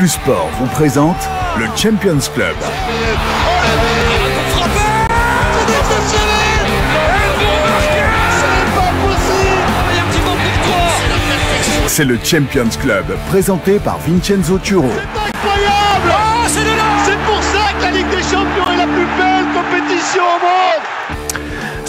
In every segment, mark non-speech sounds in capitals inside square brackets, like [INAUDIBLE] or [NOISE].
Plus Sport vous présente le Champions Club. C'est le Champions Club, présenté par Vincenzo Turo.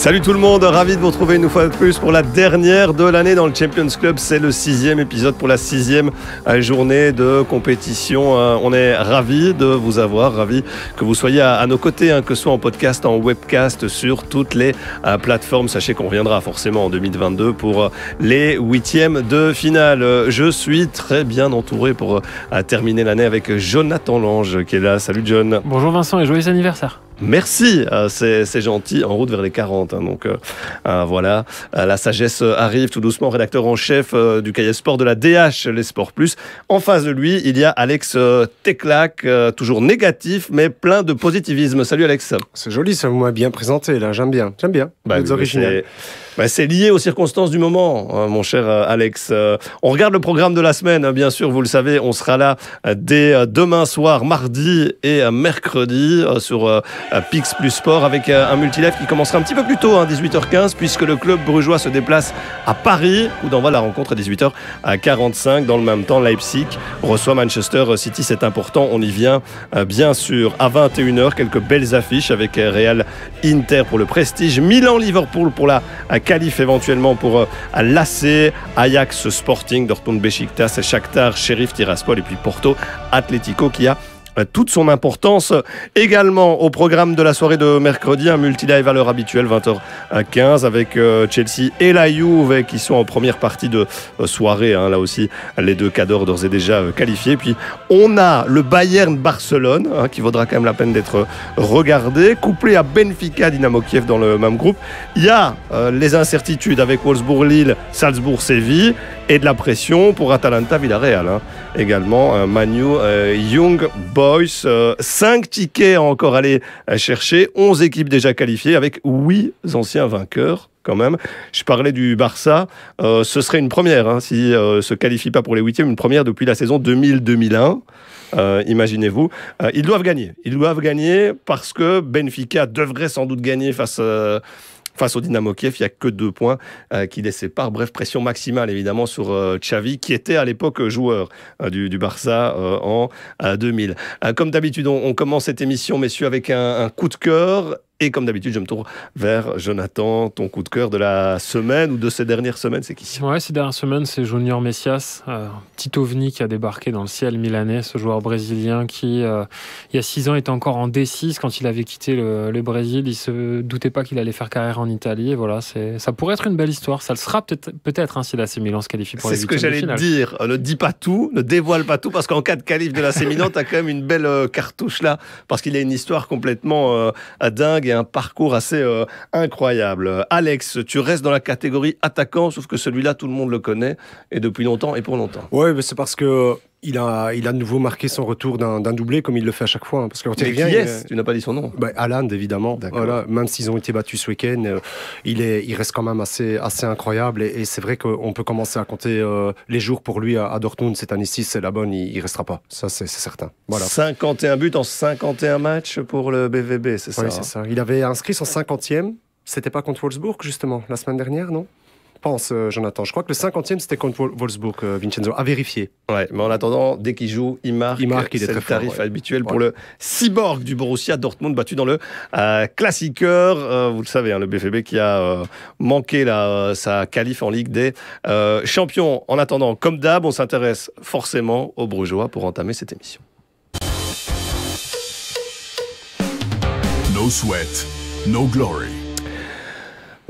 Salut tout le monde, ravi de vous retrouver une fois de plus pour la dernière de l'année dans le Champions Club. C'est le sixième épisode pour la sixième euh, journée de compétition. Euh, On est ravi de vous avoir, ravi que vous soyez à, nos côtés, hein, que ce soit en podcast, en webcast, sur toutes les euh, plateformes. Sachez qu'on reviendra forcément en 2022 pour les huitièmes de finale. Je suis très bien entouré pour terminer l'année avec Jonathan Lange qui est là. Salut John. Bonjour Vincent et joyeux anniversaire. Merci, euh, c'est gentil, en route vers les 40. hein, donc euh, euh, voilà, la sagesse arrive tout doucement, rédacteur en chef du cahier sport de la DH, les Sports Plus. En face de lui, il y a Alex Teclac, toujours négatif, mais plein de positivisme. Salut Alex. C'est joli, ça vous m'a bien présenté là, j'aime bien, j'aime bien. Bah Vous êtes original. Bah, c'est lié aux circonstances du moment, hein, mon cher euh, Alex. Euh, on regarde le programme de la semaine, hein, bien sûr, vous le savez. On sera là euh, dès demain soir, mardi et mercredi sur Pix Plus Sport avec un multilève qui commencera un petit peu plus tôt, hein, 18h15, puisque le club brugeois se déplace à Paris, où d'envoi la rencontre à 18h45. Dans le même temps, Leipzig reçoit Manchester City. C'est important, on y vient, bien sûr. À 21h, quelques belles affiches avec Real Inter pour le prestige, Milan-Liverpool pour la qualif éventuellement pour euh, l'AC, Ajax Sporting, Dortmund Besiktas, Shakhtar, Sheriff Tiraspol et puis Porto Atletico qui a toute son importance. Également au programme de la soirée de mercredi, un multi-live à l'heure habituelle, 20h15, avec euh, Chelsea et la Juve qui sont en première partie de euh, soirée. hein. là aussi, les deux cadors d'ores et déjà euh, qualifiés. Puis on a le Bayern-Barcelone, hein, qui vaudra quand même la peine d'être regardé, couplé à Benfica, Dynamo Kiev dans le même groupe. Il y a euh, les incertitudes avec Wolfsburg-Lille, Salzbourg-Séville et de la pression pour Atalanta-Villarreal. hein. Également, euh, Manu euh, Young Boys. euh, cinq tickets à encore aller euh, chercher. 11 équipes déjà qualifiées avec huit anciens vainqueurs. Quand même, je parlais du Barça. Euh, ce serait une première hein, si euh, se qualifie pas pour les huitièmes, une première depuis la saison 2000-2001. Euh, Imaginez-vous, Euh, ils doivent gagner. Ils doivent gagner parce que Benfica devrait sans doute gagner face. Face au Dynamo Kiev, il n'y a que deux points euh, qui les séparent. Bref, pression maximale évidemment sur euh, Xavi, qui était à l'époque joueur euh, du, Barça euh, en euh, 2000. Euh, comme d'habitude, on, on commence cette émission, messieurs, avec un, un coup de cœur. Et comme d'habitude, je me tourne vers Jonathan. Ton coup de cœur de la semaine ou de ces dernières semaines, c'est qui? Ouais, ces dernières semaines, c'est Junior Messias, euh, petit ovni qui a débarqué dans le ciel milanais, ce joueur brésilien qui, euh, il y a six ans, était encore en D6 quand il avait quitté le, le Brésil. Il se doutait pas qu'il allait faire carrière en Italie. Et voilà, c'est, ça pourrait être une belle histoire. Ça le sera peut-être, peut-être hein, si l'AC Milan se qualifie pour C'est les ce que j'allais te dire. Ne dis pas tout, ne dévoile pas tout, parce qu'en cas de qualif de la Milan, tu as quand même une belle euh, cartouche là, parce qu'il a une histoire complètement euh, dingue un parcours assez euh, incroyable. Alex, tu restes dans la catégorie attaquant, sauf que celui-là, tout le monde le connaît, et depuis longtemps et pour longtemps. Ouais, mais c'est parce que il a, il a de nouveau marqué son retour d'un d'un doublé comme il le fait à chaque fois. hein, parce que quand il revient, il- est Tu n'as pas dit son nom. bah, évidemment. Voilà, même s'ils ont été battus ce week-end, euh, il, est, il reste quand même assez, assez incroyable. Et, et c'est vrai qu'on peut commencer à compter euh, les jours pour lui à, à Dortmund cette année-ci. C'est la bonne, il, il restera pas. Ça, c'est c'est certain. Voilà. 51 buts en 51 matchs pour le BVB, c'est ça Oui, hein c'est ça. Il avait inscrit son 50e. C'était pas contre Wolfsburg, justement, la semaine dernière, non? Pense, euh, Jonathan. Je crois que le 50e, c'était contre Wol- Wolfsburg, euh, Vincenzo. À vérifier. Ouais, mais en attendant, dès qu'il joue, il marque. Il marque, il est c'est très le tarif fort, ouais. habituel pour le cyborg du Borussia Dortmund, battu dans le euh, Classiqueur. Euh, vous le savez, hein, le BFB qui a euh, manqué la, euh, sa qualif en Ligue des euh, Champions. En attendant, comme d'hab, on s'intéresse forcément aux Brugeois pour entamer cette émission. No sweat, no glory.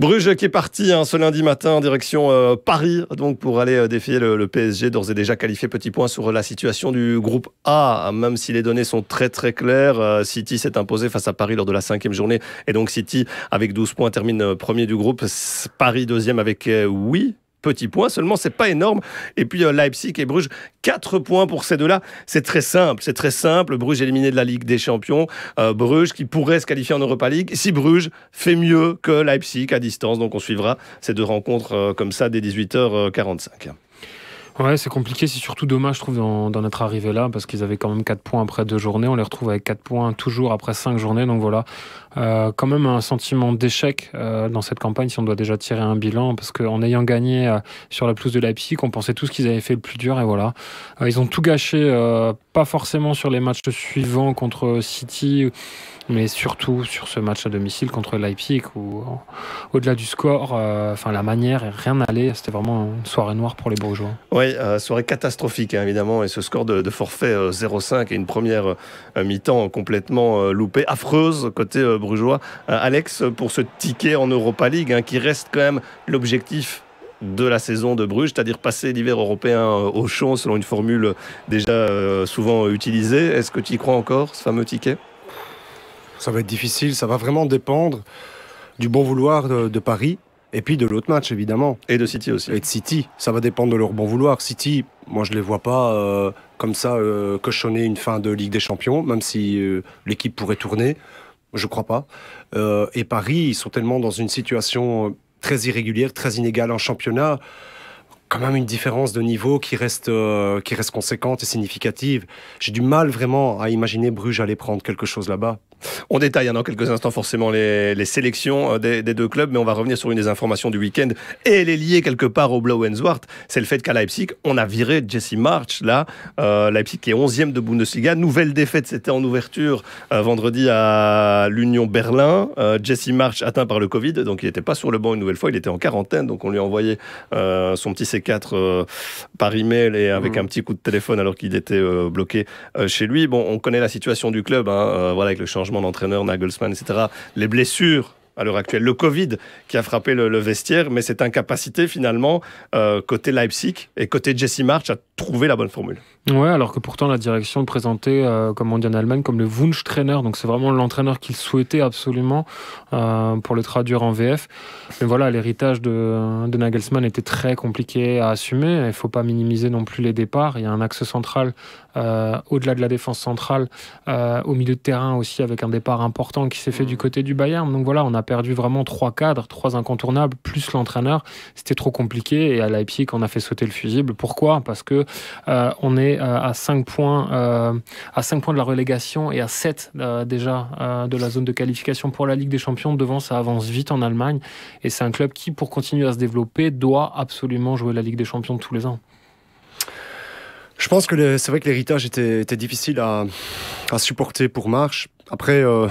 Bruges qui est parti hein, ce lundi matin en direction euh, Paris donc pour aller euh, défier le, PSG d'ores et déjà qualifié petit point sur la situation du groupe A même si les données sont très très claires euh, City s'est imposé face à Paris lors de la cinquième journée et donc City avec 12 points termine premier du groupe. Paris deuxième avec oui petits points seulement, c'est pas énorme. Et puis euh, Leipzig et Bruges, 4 points pour ces deux-là. C'est très simple, c'est très simple. Bruges éliminé de la Ligue des Champions. Euh, Bruges qui pourrait se qualifier en Europa League si Bruges fait mieux que Leipzig à distance. Donc on suivra ces deux rencontres euh, comme ça dès 18h45. Ouais, c'est compliqué. C'est surtout dommage, je trouve, d'en être arrivé là, parce qu'ils avaient quand même 4 points après deux journées. On les retrouve avec 4 points toujours après 5 journées. Donc voilà, euh, quand même un sentiment d'échec euh, dans cette campagne, si on doit déjà tirer un bilan, parce qu'en ayant gagné euh, sur la pelouse de Leipzig, on pensait tous qu'ils avaient fait le plus dur, et voilà. Euh, ils ont tout gâché, euh, pas forcément sur les matchs suivants contre City mais surtout sur ce match à domicile contre Leipzig où au-delà du score, euh, la manière, rien n'allait. C'était vraiment une soirée noire pour les Brugeois. Oui, euh, soirée catastrophique hein, évidemment et ce score de, forfait euh, 0-5 et une première euh, mi-temps complètement euh, loupée, affreuse côté euh, brugeois. Alex, pour ce ticket en Europa League hein, qui reste quand même l'objectif de la saison de Bruges, c'est-à-dire passer l'hiver européen au champ selon une formule déjà souvent utilisée. Est-ce que tu y crois encore, ce fameux ticket? Ça va être difficile, ça va vraiment dépendre du bon vouloir de, de Paris et puis de l'autre match évidemment. Et de City aussi. Et de City, ça va dépendre de leur bon vouloir. City, moi je les vois pas euh, comme ça euh, cochonner une fin de Ligue des Champions, même si euh, l'équipe pourrait tourner. Je crois pas. Euh, et Paris, ils sont tellement dans une situation très irrégulière, très inégale en championnat quand même une différence de niveau qui reste, qui reste conséquente et significative. J'ai du mal vraiment à imaginer Bruges aller prendre quelque chose là-bas. On détaille hein, dans quelques instants forcément les, les sélections euh, des, des, deux clubs, mais on va revenir sur une des informations du week-end et elle est liée quelque part au Blau Zwart. C'est le fait qu'à Leipzig, on a viré Jesse March là. Euh, Leipzig qui est 11e de Bundesliga. Nouvelle défaite, c'était en ouverture euh, vendredi à l'Union Berlin. Euh, Jesse March atteint par le Covid, donc il n'était pas sur le banc une nouvelle fois, il était en quarantaine, donc on lui a envoyé son petit C4 par email et avec mmh. un petit coup de téléphone alors qu'il était bloqué chez lui. Bon, on connaît la situation du club, hein, voilà avec le changement d'entraîneur, Nagelsmann, etc. Les blessures à l'heure actuelle, le Covid qui a frappé le, le vestiaire, mais cette incapacité finalement euh, côté Leipzig et côté Jesse March à trouver la bonne formule. Ouais, alors que pourtant la direction le présentait, euh, comme on dit en Allemagne, comme le Wunschtrainer, donc c'est vraiment l'entraîneur qu'il souhaitait absolument euh, pour le traduire en VF. Mais voilà, l'héritage de, de, Nagelsmann était très compliqué à assumer. Il ne faut pas minimiser non plus les départs. Il y a un axe central euh, au-delà de la défense centrale, au milieu de terrain aussi avec un départ important qui s'est fait du côté du Bayern. Donc voilà, on a perdu vraiment trois cadres, trois incontournables, plus l'entraîneur. C'était trop compliqué et à Leipzig, on a fait sauter le fusible. Pourquoi? Parce que on est à 5 points, à 5 points de la relégation et à 7 déjà de la zone de qualification pour la Ligue des Champions. Devant, ça avance vite en Allemagne et c'est un club qui, pour continuer à se développer, doit absolument jouer la Ligue des Champions tous les ans. Je pense que c'est vrai que l'héritage était, difficile à, supporter pour Marche. Après, euh,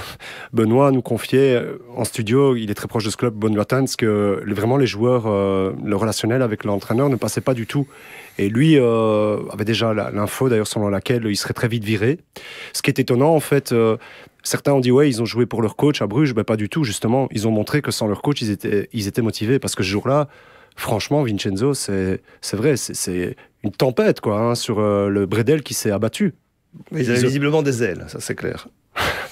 Benoît nous confiait euh, en studio, il est très proche de ce club, Benoît Tans, que vraiment les joueurs, euh, le relationnel avec l'entraîneur ne passait pas du tout. Et lui euh, avait déjà l'info, d'ailleurs, selon laquelle il serait très vite viré. Ce qui est étonnant, en fait, certains ont dit, ouais, ils ont joué pour leur coach à Bruges. Ben, pas du tout, justement. Ils ont montré que sans leur coach, ils étaient, ils étaient motivés. Parce que ce jour-là, franchement, Vincenzo, c'est vrai, c'est une tempête quoi, hein, sur le Bredel qui s'est abattu. Mais ils avaient visiblement des ailes, ça c'est clair. [LAUGHS]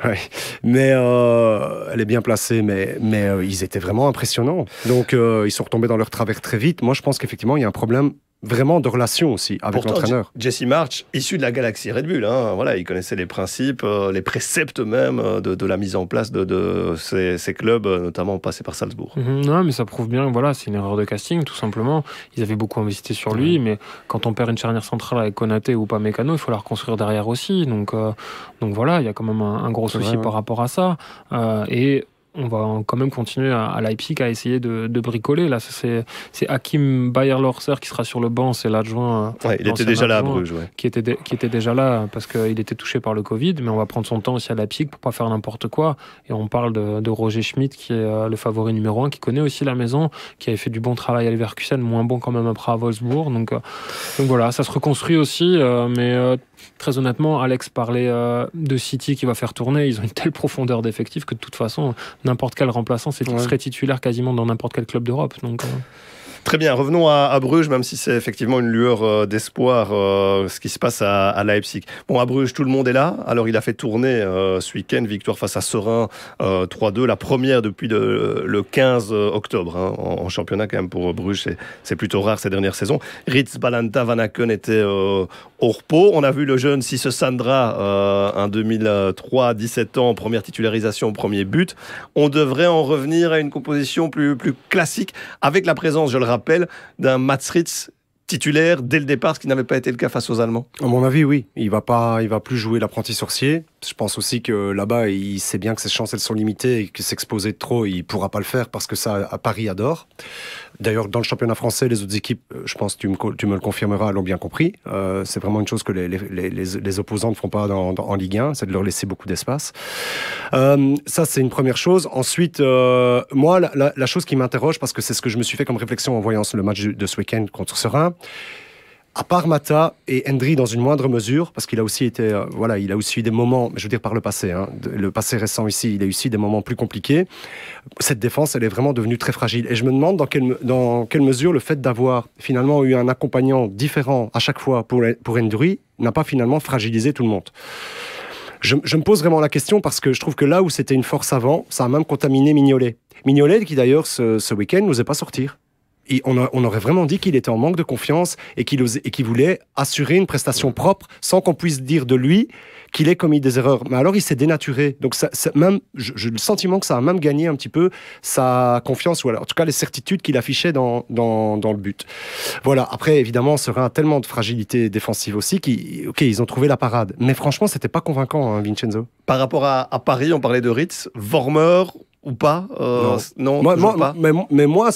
[LAUGHS] ouais. Mais euh, elle est bien placée, mais, mais euh, ils étaient vraiment impressionnants. Donc euh, ils sont retombés dans leur travers très vite. Moi je pense qu'effectivement il y a un problème vraiment de relation aussi avec l'entraîneur. Jesse March, issu de la galaxie Red Bull, hein, voilà, il connaissait les principes, euh, les préceptes même euh, de, de, la mise en place de, de ces, ces, clubs, euh, notamment passés par Salzbourg. Mm -hmm, non, mais ça prouve bien, voilà, c'est une erreur de casting, tout simplement. Ils avaient beaucoup investi sur lui, mmh. mais quand on perd une charnière centrale avec Konaté ou pas Mécano, il faut la reconstruire derrière aussi. Donc, euh, donc voilà, il y a quand même un, un gros souci ouais, par ouais. rapport à ça. Euh, et on va quand même continuer à, à Leipzig à essayer de, de bricoler. Là, c'est Hakim Bayer-Lorser qui sera sur le banc, c'est l'adjoint. Ouais, il était déjà là à Bruges, ouais. qui, était de, qui était déjà là parce qu'il était touché par le Covid, mais on va prendre son temps aussi à Leipzig pour pas faire n'importe quoi. Et on parle de, de, Roger Schmidt qui est euh, le favori numéro un, qui connaît aussi la maison, qui avait fait du bon travail à Leverkusen, moins bon quand même après à Wolfsburg. Donc, euh, donc voilà, ça se reconstruit aussi, euh, mais euh, très honnêtement, Alex parlait euh, de City qui va faire tourner. Ils ont une telle profondeur d'effectifs que de toute façon, n'importe quel remplaçant ouais. serait titulaire quasiment dans n'importe quel club d'Europe. Donc, euh... Très bien, revenons à, Bruges, même si c'est effectivement une lueur euh, d'espoir, euh, ce qui se passe à, Leipzig. Bon, à Bruges, tout le monde est là. Alors, il a fait tourner euh, ce week-end, victoire face à Serein 3-2, la première depuis de, le 15 octobre hein, en, championnat quand même pour Bruges. C'est plutôt rare ces dernières saisons. Ritz Balanta Vanaken était au repos. On a vu le jeune Cisse Sandra en 2003, 17 ans, première titularisation, premier but. On devrait en revenir à une composition plus, plus classique avec la présence, je le rappelle, d'un Mats Ritz titulaire dès le départ, ce qui n'avait pas été le cas face aux Allemands À mon avis, oui. Il va il va plus jouer l'apprenti sorcier. Je pense aussi que là-bas, il sait bien que ses chances elles sont limitées et que s'exposer trop, il pourra pas le faire parce que ça, à Paris, adore. D'ailleurs, dans le championnat français, les autres équipes, euh, je pense, tu me, tu me le confirmeras, l'ont bien compris. Euh, c'est vraiment une chose que les, opposants ne font pas en Ligue 1, c'est de leur laisser beaucoup d'espace. Euh, ça, c'est une première chose. Ensuite, moi, la, la, chose qui m'interroge, parce que c'est ce que je me suis fait comme réflexion en voyant le match de ce week-end contre Serein, à part Mata et Hendry dans une moindre mesure, parce qu'il a aussi été, euh, voilà, il a aussi eu des moments, je veux dire par le passé, hein, le passé récent ici, il a eu aussi des moments plus compliqués. Cette défense, elle est vraiment devenue très fragile. Et je me demande dans quelle, dans quelle mesure le fait d'avoir finalement eu un accompagnant différent à chaque fois pour, pour n'a pas finalement fragilisé tout le monde. Je, je, me pose vraiment la question parce que je trouve que là où c'était une force avant, ça a même contaminé Mignolet. Mignolet qui d'ailleurs ce, ce week-end n'osait pas sortir on, aurait vraiment dit qu'il était en manque de confiance et qu'il voulait assurer une prestation propre sans qu'on puisse dire de lui qu'il ait commis des erreurs. Mais alors, il s'est dénaturé. Donc, même, j'ai le sentiment que ça a même gagné un petit peu sa confiance, ou alors, en tout cas, les certitudes qu'il affichait dans, le but. Voilà. Après, évidemment, serait un tellement de fragilité défensive aussi qu'ils ont trouvé la parade. Mais franchement, c'était pas convaincant, hein, Vincenzo. Par rapport à, à, Paris, on parlait de Ritz. Vormer, ou pas euh, Non, moi, pas. Mais, moi,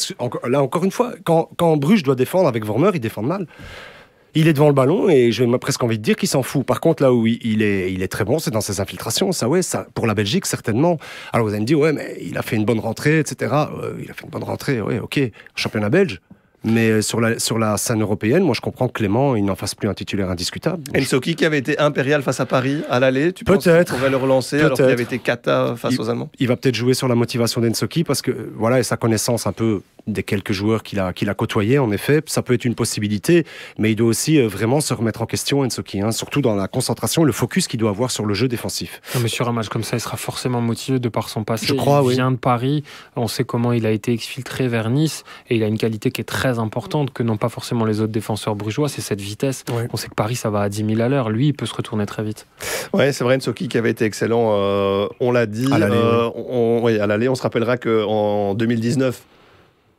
là encore une fois, quand, quand Bruges doit défendre avec Vormer, il défend mal. Il est devant le ballon et j'ai presque envie de dire qu'il s'en fout. Par contre, là où il est, il est très bon, c'est dans ses infiltrations. Ça, ouais, ça, pour la Belgique, certainement. Alors vous allez me dire, ouais, mais il a fait une bonne rentrée, etc. Euh, il a fait une bonne rentrée, ouais, ok. Championnat belge. Mais sur la, sur la scène européenne, moi je comprends que Clément, il n'en fasse plus un titulaire indiscutable. Ensoki qui avait été impérial face à Paris à l'aller, tu penses qu'il pourrait le relancer alors qu'il avait été cata face aux Allemands? Il va peut-être jouer sur la motivation d'Ensoki parce que voilà, et sa connaissance un peu des quelques joueurs qu'il a, qu'il a côtoyés, en effet, ça peut être une possibilité, mais il doit aussi euh, vraiment se remettre en question, Ensoki, hein, surtout dans la concentration, le focus qu'il doit avoir sur le jeu défensif. Non, mais sur un match comme ça, il sera forcément motivé de par son passé. Je crois, il vient de Paris, on sait comment il a été exfiltré vers Nice, et il a une qualité qui est très importante, que n'ont pas forcément les autres défenseurs brugeois, c'est cette vitesse. On sait que Paris, ça va à 10 000 à l'heure, lui, il peut se retourner très vite. Ouais, c'est vrai, Ensoki qui avait été excellent, euh, on l'a dit, à l'aller, euh, on, à l'aller, on se rappellera qu'en 2019,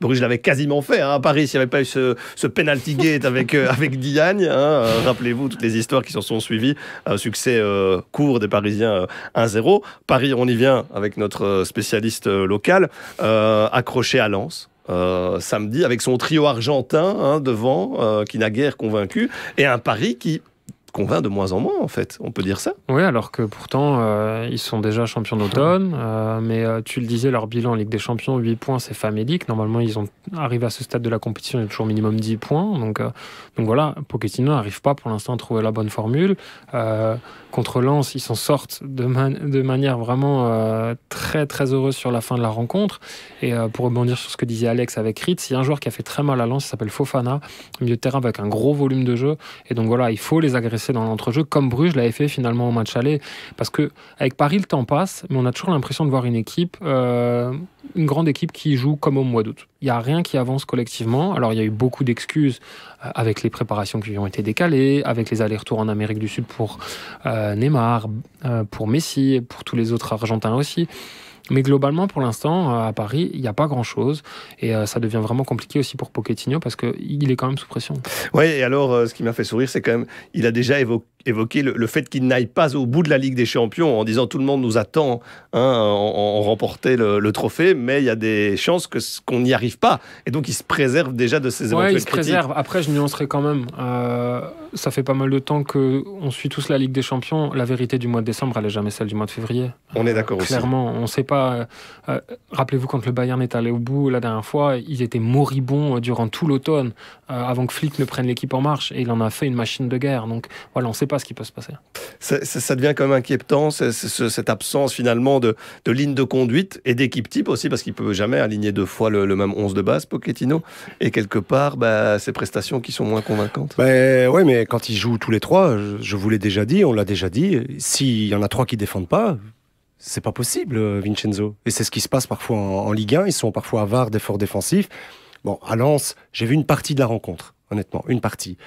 Bruges l'avait quasiment fait hein, à Paris s'il n'y avait pas eu ce, ce penalty gate [LAUGHS] avec, euh, avec Diagne. Hein, euh, Rappelez-vous toutes les histoires qui s'en sont suivies. Un succès euh, court des Parisiens 1-0. Paris, on y vient avec notre spécialiste local, accroché à Lens. Samedi avec son trio argentin hein, devant qui n'a guère convaincu et un Paris qui convainc de moins en moins, en fait. On peut dire ça. Oui, alors que pourtant, euh, ils sont déjà champions d'automne. Euh, mais euh, tu le disais, leur bilan en Ligue des Champions, 8 points, c'est famélique. Normalement, ils ont arrivé à ce stade de la compétition, il y a toujours minimum 10 points. Donc, donc voilà, Pochettino n'arrive pas pour l'instant à trouver la bonne formule. Contre Lens, ils s'en sortent de, manière vraiment très, très heureuse sur la fin de la rencontre. Et pour rebondir sur ce que disait Alex avec Ritz, il y a un joueur qui a fait très mal à Lens, il s'appelle Fofana, milieu de terrain avec un gros volume de jeu. Et donc voilà, il faut les agresser dans l'entrejeu, comme Bruges l'avait fait finalement au match aller. Parce que avec Paris, le temps passe, mais on a toujours l'impression de voir une équipe, euh, une grande équipe qui joue comme au mois d'août. Il n'y a rien qui avance collectivement. Alors il y a eu beaucoup d'excuses euh, avec les préparations qui ont été décalées, avec les allers-retours en Amérique du Sud pour euh, Neymar, pour Messi, pour tous les autres Argentins aussi. Mais globalement, pour l'instant, à Paris, il n'y a pas grand-chose. Et ça devient vraiment compliqué aussi pour Pochettino parce qu'il est quand même sous pression. Oui, et alors, ce qui m'a fait sourire, c'est quand même, il a déjà évoqué le, fait qu'il n'aille pas au bout de la Ligue des Champions en disant tout le monde nous attend hein, en, remporter le, trophée, mais il y a des chances que qu'on n'y arrive pas. Et donc il se préserve déjà de ces éventuelles ouais, il se préserve. Après, je nuancerai quand même. Euh, ça fait pas mal de temps que on suit tous la Ligue des Champions. La vérité du mois de décembre, elle n'est jamais celle du mois de février. On est d'accord aussi. Clairement, on ne sait pas. Euh, euh, rappelez-vous quand le Bayern est allé au bout la dernière fois, ils étaient moribonds durant tout l'automne avant que Flick ne prenne l'équipe en marche et il en a fait une machine de guerre. Donc voilà, on ne sait pas ce qui peut se passer. Ça, devient quand même inquiétant, cette absence finalement de, ligne de conduite et d'équipe type aussi, parce qu'il ne peut jamais aligner deux fois le, même 11 de base, Pochettino. Et quelque part, bah, ces prestations qui sont moins convaincantes. Bah, oui, mais quand ils jouent tous les trois, je, vous l'ai déjà dit, on l'a déjà dit, s'il y en a trois qui défendent pas, c'est pas possible, Vincenzo. Et c'est ce qui se passe parfois en, Ligue 1. Ils sont parfois avares d'efforts défensifs. Bon, à Lens, j'ai vu une partie de la rencontre, honnêtement, une partie.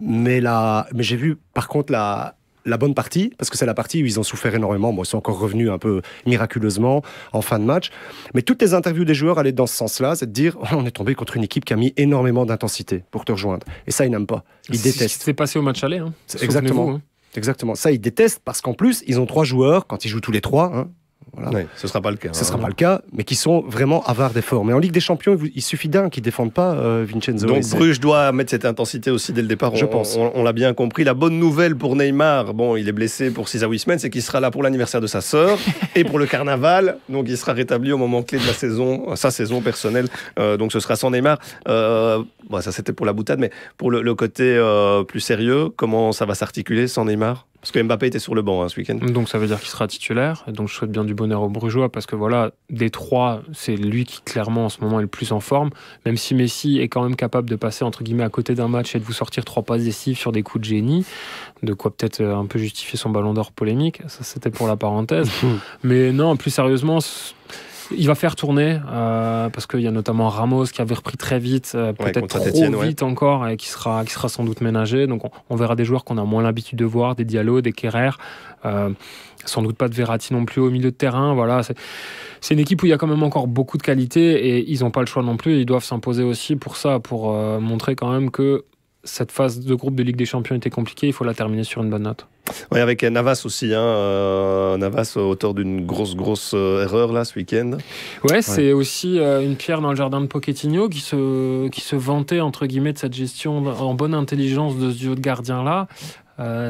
Mais, mais j'ai vu par contre la, la bonne partie, parce que c'est la partie où ils ont souffert énormément. Bon, ils sont encore revenus un peu miraculeusement en fin de match. Mais toutes les interviews des joueurs allaient dans ce sens-là, c'est de dire oh, on est tombé contre une équipe qui a mis énormément d'intensité pour te rejoindre. Et ça, ils n'aiment pas. Ils détestent. C'est passé au match aller. Hein. Exactement. Hein. Exactement. Ça, ils détestent parce qu'en plus, ils ont trois joueurs, quand ils jouent tous les trois, hein, ce ne sera pas le cas. Ce ne sera pas le cas, mais qui sont vraiment avares d'efforts. Mais en Ligue des Champions, il suffit d'un qui ne défende pas euh, Vincenzo. Donc Bruges doit mettre cette intensité aussi dès le départ. Je pense. On, l'a bien compris. La bonne nouvelle pour Neymar, bon, il est blessé pour 6 à 8 semaines, c'est qu'il sera là pour l'anniversaire de sa sœur et pour le carnaval. Donc il sera rétabli au moment clé de la saison, sa saison personnelle. Euh, donc ce sera sans Neymar. Euh, bon, ça c'était pour la boutade, mais pour le, le côté plus sérieux, comment ça va s'articuler sans Neymar? Parce que Mbappé était sur le banc hein, ce week-end. Donc ça veut dire qu'il sera titulaire. donc je souhaite bien du bonheur aux Brugeois parce que voilà, des trois, c'est lui qui clairement en ce moment est le plus en forme. Même si Messi est quand même capable de passer entre guillemets à côté d'un match et de vous sortir trois passes décisives sur des coups de génie, de quoi peut-être euh, un peu justifier son ballon d'or polémique. Ça c'était pour la parenthèse. [LAUGHS] Mais non, plus sérieusement. Il va faire tourner euh, parce qu'il y a notamment Ramos qui avait repris très vite, euh, peut-être trop vite encore et qui sera, qui sera sans doute ménagé. Donc on, verra des joueurs qu'on a moins l'habitude de voir, des Diallo, des Kerrer. Euh, sans doute pas de Verratti non plus au milieu de terrain. Voilà, c'est une équipe où il y a quand même encore beaucoup de qualité et ils n'ont pas le choix non plus. Ils doivent s'imposer aussi pour ça, pour montrer quand même que cette phase de groupe de Ligue des Champions était compliquée. Il faut la terminer sur une bonne note. Oui, avec Navas aussi. Hein, euh, Navas, auteur d'une grosse, grosse euh, erreur là ce week-end. Ouais, c'est aussi euh, une pierre dans le jardin de Pochettino qui se, qui se vantait, entre guillemets, de cette gestion en bonne intelligence de ce duo de gardiens là.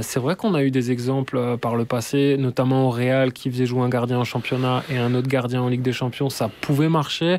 c'est vrai qu'on a eu des exemples par le passé, notamment au Real qui faisait jouer un gardien en championnat et un autre gardien en Ligue des Champions. Ça pouvait marcher,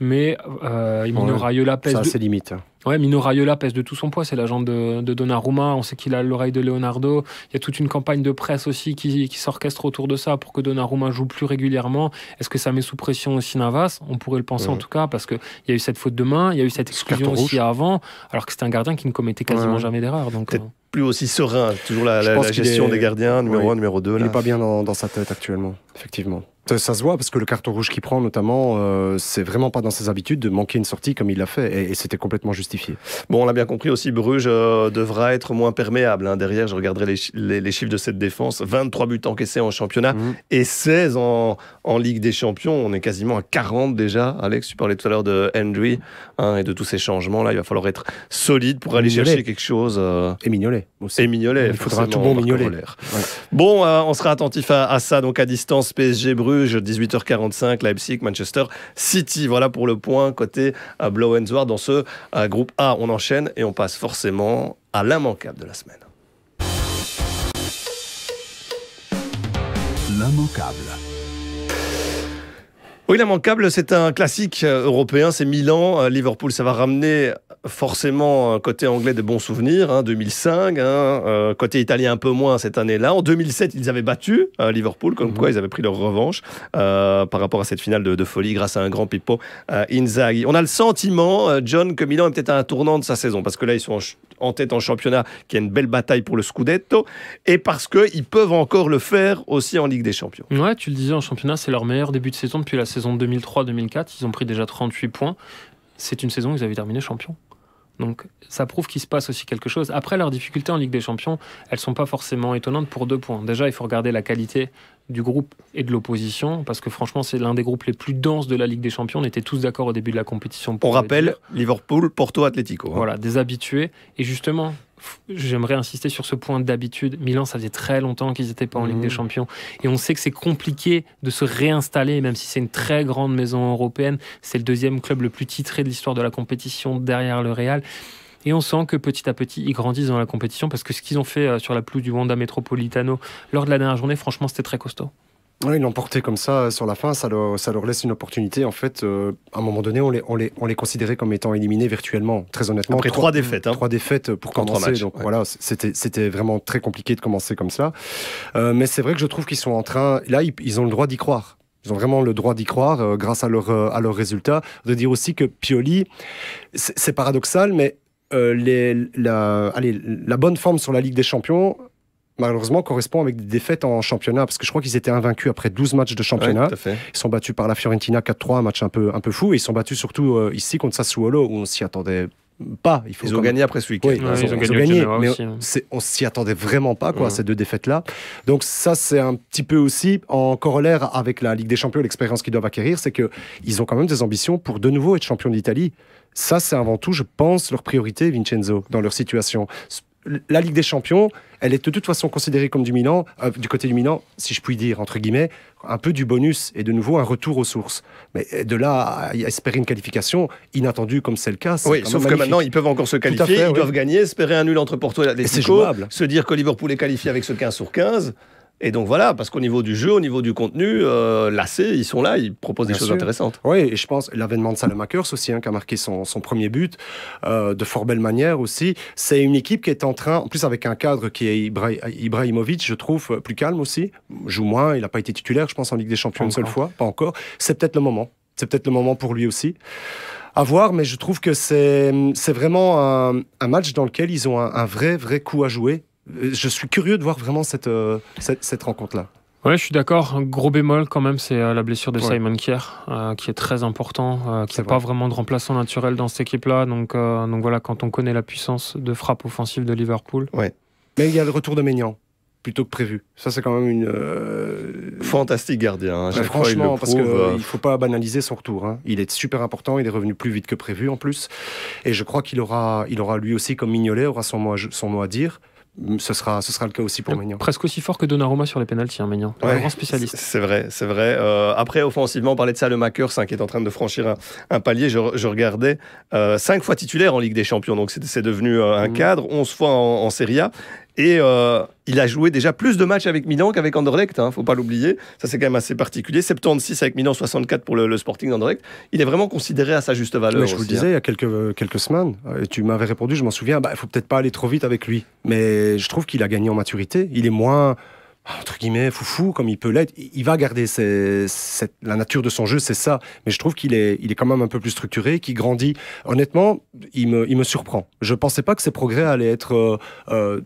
mais euh, Mino Raiola pèse. Ça a ses limites. Hein. Ouais, Mino Raiola pèse de tout son poids, c'est l'agent de, de, Donnarumma, on sait qu'il a l'oreille de Leonardo, il y a toute une campagne de presse aussi qui, qui s'orchestre autour de ça pour que Donnarumma joue plus régulièrement. Est-ce que ça met sous pression aussi Navas? On pourrait le penser en tout cas, parce qu'il y a eu cette faute de main, il y a eu cette exclusion aussi avant, alors que c'était un gardien qui ne commettait quasiment jamais d'erreur. Donc, euh. plus aussi serein, toujours la, gestion des gardiens, numéro 1, numéro 2. Il n'est pas bien dans, dans sa tête actuellement, effectivement. Ça, se voit parce que le carton rouge qu'il prend, notamment, euh, c'est vraiment pas dans ses habitudes de manquer une sortie comme il l'a fait et, c'était complètement justifié. Bon, on l'a bien compris aussi, Bruges euh, devra être moins perméable. Hein. Derrière, je regarderai les, chiffres de cette défense 23 buts encaissés en championnat mhm. et 16 en, Ligue des Champions. On est quasiment à 40 déjà. Alex, tu parlais tout à l'heure de Henry hein, et de tous ces changements. Là, il va falloir être solide pour aller chercher quelque chose. Euh, et Mignolet aussi. Et Mignolet, il faudra tout bon Mignolet. Bon, on sera attentif à, à ça. Donc à distance, PSG Bruges. 18h45, Leipzig, Manchester City. Voilà pour le point côté à Blow dans ce groupe A. On enchaîne et on passe forcément à l'immanquable de la semaine. L'immanquable. Oui, l'immanquable, c'est un classique euh, européen, c'est Milan, euh, Liverpool, ça va ramener forcément côté anglais de bons souvenirs, 2005, hein, hein, euh, côté italien un peu moins cette année-là. En 2007, ils avaient battu Liverpool, comme mhm. quoi ils avaient pris leur revanche par rapport à cette finale de, folie grâce à un grand Pippo Inzaghi. On a le sentiment, John, que Milan est peut-être à un tournant de sa saison, parce que là, ils sont en, tête en championnat, qui a une belle bataille pour le Scudetto, et parce qu'ils peuvent encore le faire aussi en Ligue des Champions. Ouais, tu le disais, en championnat, c'est leur meilleur début de saison depuis la saison 2003-2004. Ils ont pris déjà 38 points. C'est une saison où ils avaient terminé champion. Donc ça prouve qu'il se passe aussi quelque chose. Après, leurs difficultés en Ligue des Champions, elles sont pas forcément étonnantes pour deux points. Déjà, il faut regarder la qualité du groupe et de l'opposition, parce que franchement, c'est l'un des groupes les plus denses de la Ligue des Champions. On était tous d'accord au début de la compétition. On rappelle Liverpool, Porto, Atlético. Hein. Voilà, des habitués. Et justement, j'aimerais insister sur ce point d'habitude. Milan, ça faisait très longtemps qu'ils n'étaient pas en Ligue des mmh. Champions. Et on sait que c'est compliqué de se réinstaller, même si c'est une très grande maison européenne. C'est le deuxième club le plus titré de l'histoire de la compétition derrière le Real. Et on sent que petit à petit, ils grandissent dans la compétition parce que ce qu'ils ont fait euh, sur la pelouse du Wanda Metropolitano lors de la dernière journée, franchement, c'était très costaud. Oui, ils l'ont porté comme ça sur la fin, ça leur, ça leur laisse une opportunité. En fait, euh, à un moment donné, on les, on, les, on les considérait comme étant éliminés virtuellement, très honnêtement. Après trois, défaites. Hein. Trois défaites pour commencer. donc voilà, c'était vraiment très compliqué de commencer comme ça. Euh, mais c'est vrai que je trouve qu'ils sont en train. Là, ils, ont le droit d'y croire. Ils ont vraiment le droit d'y croire euh, grâce à, leur, à leurs résultats. De dire aussi que Pioli, c'est paradoxal, mais les, la, allez, la bonne forme sur la Ligue des Champions malheureusement correspond avec des défaites en championnat parce que je crois qu'ils étaient invaincus après 12 matchs de championnat. ils sont battus par la Fiorentina 4-3, un match un peu un peu fou et ils sont battus surtout euh, ici contre Sassuolo où on s'y attendait pas. Il faut Ils ont même- gagné après ce week-end. Oui, Ouais, ils, ils ont, ont ils ont gagné mais aussi, hein. on s'y attendait vraiment pas, quoi, ces deux défaites-là. Donc ça, c'est un petit peu aussi en corollaire avec la Ligue des Champions, l'expérience qu'ils doivent acquérir, c'est que ils ont quand même des ambitions pour de nouveau être champions d'Italie. Ça, c'est avant tout, je pense, leur priorité, Vincenzo, dans leur situation. La Ligue des Champions, elle est de toute façon considérée comme du Milan, euh, du côté du Milan, si je puis dire, entre guillemets, un peu du bonus et de nouveau un retour aux sources. Mais de là à espérer une qualification inattendue comme c'est le cas, Oui, sauf que maintenant, ils peuvent encore se qualifier. fait, ils oui. doivent gagner, espérer un nul entre Porto et jouable. Se dire que Liverpool est qualifié avec ce 15 sur 15. Et donc voilà, parce qu'au niveau du jeu, au niveau du contenu, euh, l'AC, ils sont là, ils proposent des choses intéressantes. Oui, et je pense l'avènement de Salamakers aussi, hein, qui a marqué son, son premier but euh, de fort belle manière aussi. C'est une équipe qui est en train, en plus avec un cadre qui est Ibra- Ibrahimovic, je trouve, euh, plus calme aussi. Joue moins, il n'a pas été titulaire, je pense, en Ligue des Champions Pas une seule fois, pas encore. C'est peut-être le moment. C'est peut-être le moment pour lui aussi. À voir, mais je trouve que c'est c'est vraiment un, un match dans lequel ils ont un, un vrai, vrai coup à jouer. Euh, Je suis curieux de voir vraiment cette, euh, cette, cette rencontre-là. Ouais, je suis d'accord. Un Gros bémol quand même, c'est euh, la blessure de Ouais. Simon Kier, euh, qui est très important, euh, qui n'a pas vrai. vraiment de remplaçant naturel dans cette équipe-là. Donc, euh, donc voilà, quand on connaît la puissance de frappe offensive de Liverpool. Mais il y a le retour de Maignan, plutôt que prévu. Ça, c'est quand même une... euh, Fantastique gardien. hein. Ouais, Chaque fois, il le franchement, parce qu'il euh, ne faut pas banaliser son retour. hein. Il est super important, il est revenu plus vite que prévu en plus. Et je crois qu'il aura, il aura lui aussi, comme Mignolet, aura son mot à, son mot à dire. Ce sera, ce sera le cas aussi pour Maignan. Presque aussi fort que Donnarumma sur les pénalties, hein, Maignan. Un grand spécialiste. C'est vrai, c'est vrai. Euh, après, offensivement, on parlait de Salemakers hein, qui est en train de franchir un, un palier. Je, je regardais euh, cinq fois titulaire en Ligue des Champions, donc c'est devenu euh, un Mhm. cadre, 11 fois en, en Serie A. Et euh, il a joué déjà plus de matchs avec Milan qu'avec Anderlecht, hein, faut pas l'oublier. Ça, c'est quand même assez particulier. 76 avec Milan, 64 pour le, le Sporting d'Anderlecht. Il est vraiment considéré à sa juste valeur. Mais je vous le hein. disais il y a quelques, quelques semaines, euh, et tu m'avais répondu, je m'en souviens, bah, il faut peut-être pas aller trop vite avec lui. Mais je trouve qu'il a gagné en maturité. Il est moins, entre guillemets, foufou comme il peut l'être. Il il va garder ses- la nature de son jeu, c'est ça. Mais je trouve qu'il est, il est quand même un peu plus structuré, qu'il grandit. Honnêtement, il me, il me surprend. Je pensais pas que ses progrès allaient être euh, euh,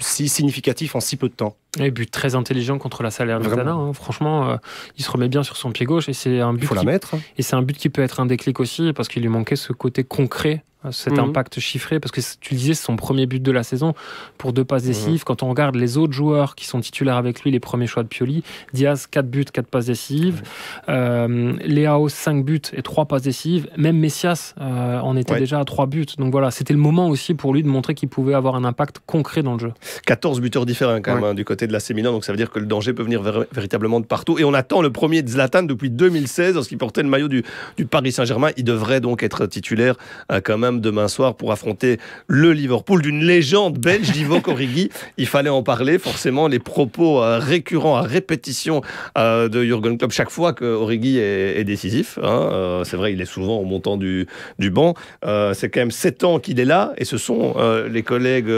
si significatifs en si peu de temps. Et but très intelligent contre la Salernitana. Hein. Franchement, euh, il se remet bien sur son pied gauche et c'est un Il but faut la mettre. hein. Et c'est un but qui peut être un déclic aussi, parce qu'il lui manquait ce côté concret, cet Mhm. impact chiffré, parce que tu le disais, c'est son premier but de la saison pour deux Mhm. passes décisives. Quand on regarde les autres joueurs qui sont titulaires avec lui, les premiers choix de Pioli, Diaz, 4 buts, 4 passes décisives, euh, Léao, 5 buts et 3 passes décisives, même Messias euh, en était Ouais. déjà à 3 buts. Donc voilà, c'était le moment aussi pour lui de montrer qu'il pouvait avoir un impact concret dans le jeu. 14 buteurs différents quand même hein, du côté de l'AC Milan, donc ça veut dire que le danger peut venir véritablement de partout. Et on attend le premier de Zlatan depuis 2016, lorsqu'il portait le maillot du, du Paris Saint-Germain. Il devrait donc être titulaire euh, quand même demain soir pour affronter le Liverpool d'une légende belge, Divock [LAUGHS] Origi. Il fallait en parler, forcément, les propos euh, récurrents à répétition euh, de Jurgen Klopp chaque fois que Origi est, est décisif. hein. Euh, c'est vrai, il est souvent au montant du, du banc. C'est quand même 7 ans qu'il est là, et ce sont les collègues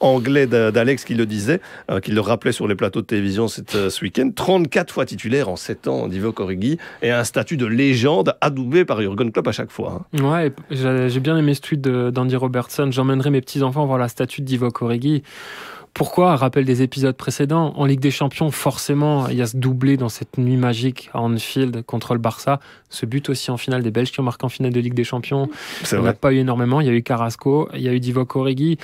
anglais d'a- d'Alex qui le disaient, qui le rappelaient sur les plateaux de télévision cette, ce week-end. 34 fois titulaire en 7 ans, Divock Origi, et un statut de légende adoubé par Jurgen Klopp à chaque fois. hein. Ouais, j'ai bien aimé ce tweet d'Andy Robertson. J'emmènerai mes petits-enfants voir la statue de Divock Origi. Pourquoi? Rappel des épisodes précédents. En Ligue des Champions, forcément, il y a ce doublé dans cette nuit magique à Anfield contre le Barça. Ce but aussi en finale des Belges qui ont marqué en finale de Ligue des Champions. Il n'y a pas eu énormément. Il y a eu Carrasco, il y a eu Divock Origi.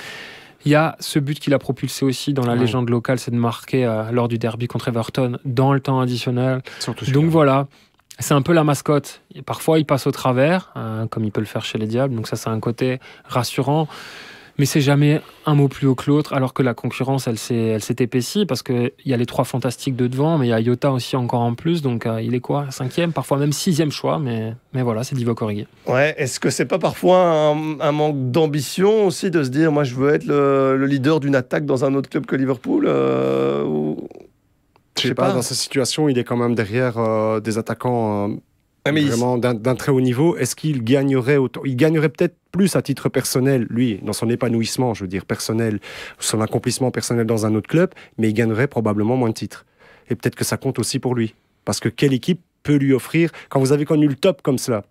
Il y a ce but qu'il a propulsé aussi dans la Ouais. légende locale, c'est de marquer euh, lors du derby contre Everton dans le temps additionnel. Surtout Donc voilà, c'est un peu la mascotte. Parfois, il passe au travers, euh, comme il peut le faire chez les Diables. Donc ça, c'est un côté rassurant. Mais c'est jamais un mot plus haut que l'autre, alors que la concurrence, elle s'est, épaissie, parce qu'il y a les trois fantastiques de devant, mais il y a Iota aussi encore en plus. Donc euh, il est quoi? Cinquième, parfois même sixième choix. Mais, mais voilà, c'est Divock Origi. Ouais, est-ce que c'est pas parfois un, manque d'ambition aussi de se dire, moi je veux être le, le leader d'une attaque dans un autre club que Liverpool euh, ou- Je sais pas, dans cette situation, il est quand même derrière euh, des attaquants euh, Ah, mais vraiment d'un d'un très haut niveau. Est-ce qu'il gagnerait autant Il gagnerait peut-être plus à titre personnel, lui, dans son épanouissement, je veux dire, personnel, son accomplissement personnel dans un autre club, mais il gagnerait probablement moins de titres. Et peut-être que ça compte aussi pour lui. Parce que quelle équipe peut lui offrir, quand vous avez connu le top comme cela,